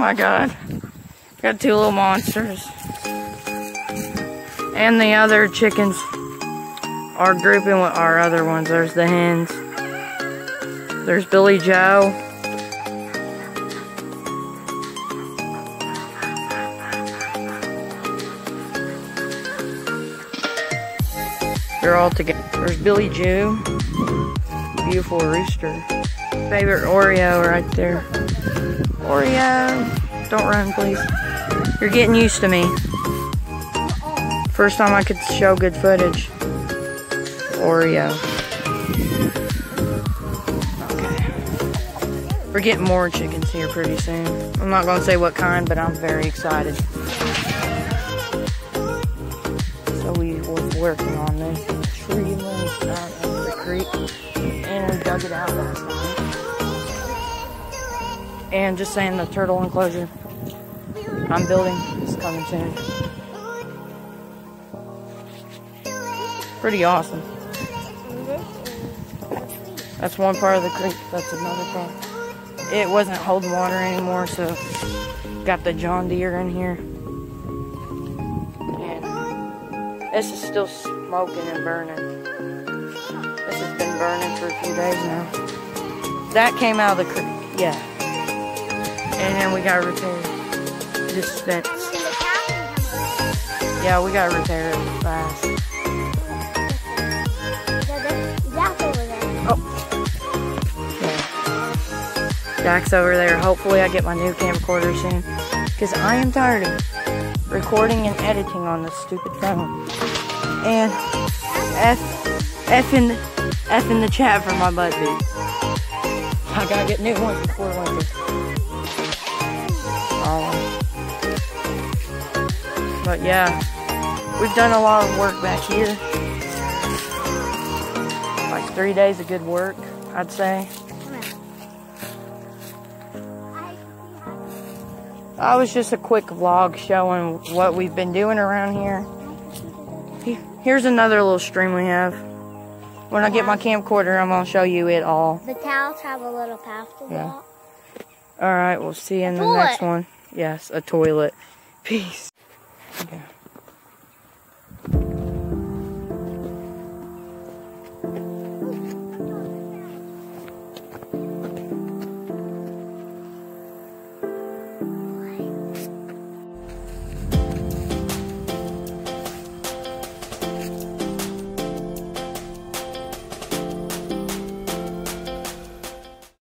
My god. Got two little monsters. And the other chickens are grouping with our other ones. There's the hens. There's Billy Joe. They're all together. There's Billy Joe. Beautiful rooster. Favorite Oreo right there. Oreo. Don't run, please. You're getting used to me. First time I could show good footage. Oreo. Okay. We're getting more chickens here pretty soon. I'm not going to say what kind, but I'm very excited. So we were working on this tree the creek. And we dug it out last night. And just saying the turtle enclosure I'm building is coming soon. Pretty awesome. That's one part of the creek. That's another part. It wasn't holding water anymore, so got the John Deere in here. And this is still smoking and burning. This has been burning for a few days now. That came out of the creek, yeah. And then we got repaired this fence. Yeah, we gotta repair it fast. Oh. Jack's over there. Hopefully I get my new camcorder soon. Because I am tired of recording and editing on this stupid phone. And F, F, in, F in the chat for my butt dude. I gotta get new ones before winter. Oh. But yeah, we've done a lot of work back here. Like three days of good work, I'd say. I was just a quick vlog showing what we've been doing around here. Here's another little stream we have. When I get my camcorder, I'm going to show you it all. The towels have a little path to Yeah. walk. Alright, we'll see you in the next one. Yes, a toilet. Peace.